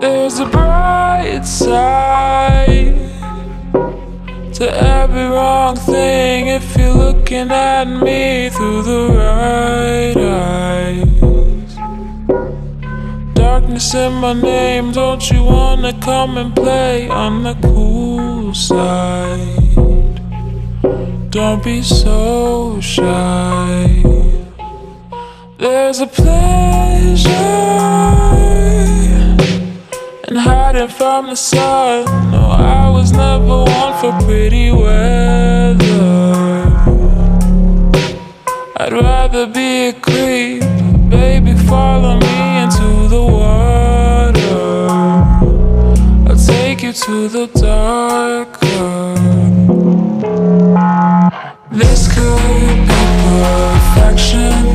There's a bright side to every wrong thing if you're looking at me through the right eyes. Darkness in my name, don't you wanna come and play on the cool side? Don't be so shy. There's a pleasure and hiding from the sun. No, I was never one for pretty weather. I'd rather be a creep, baby. Follow me into the water. I'll take you to the darker. This could be perfection.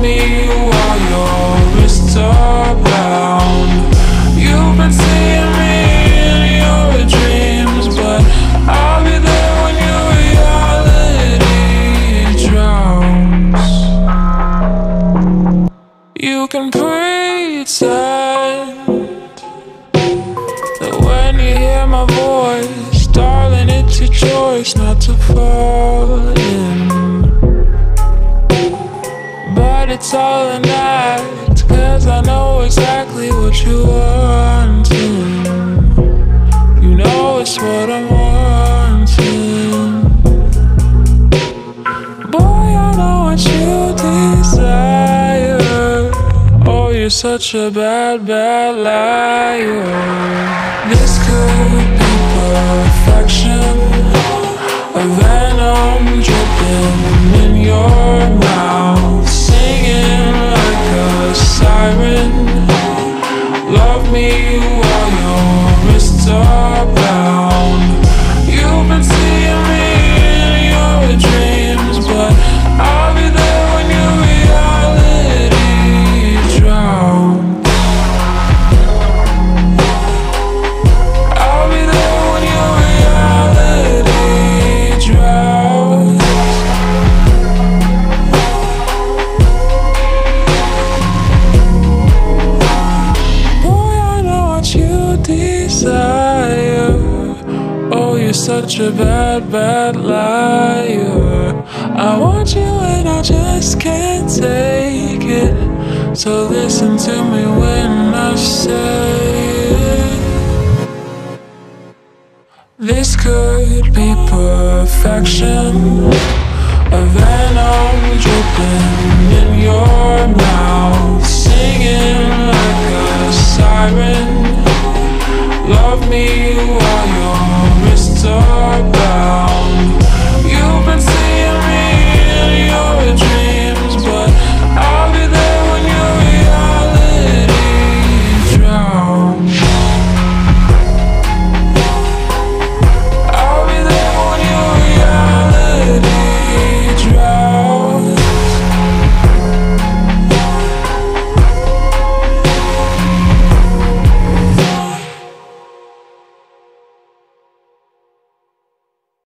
Me while your wrists are bound. You've been seeing me in your dreams, but I'll be there when your reality drowns. You can pretend that when you hear my voice, cause I know exactly what you want. You know it's what I'm wanting. Boy, I know what you desire. Oh, you're such a bad, bad liar. This could be perfection. Me desire. Oh, you're such a bad, bad liar. I want you and I just can't take it. So listen to me when I say it. This could be perfection. A venom dripping in your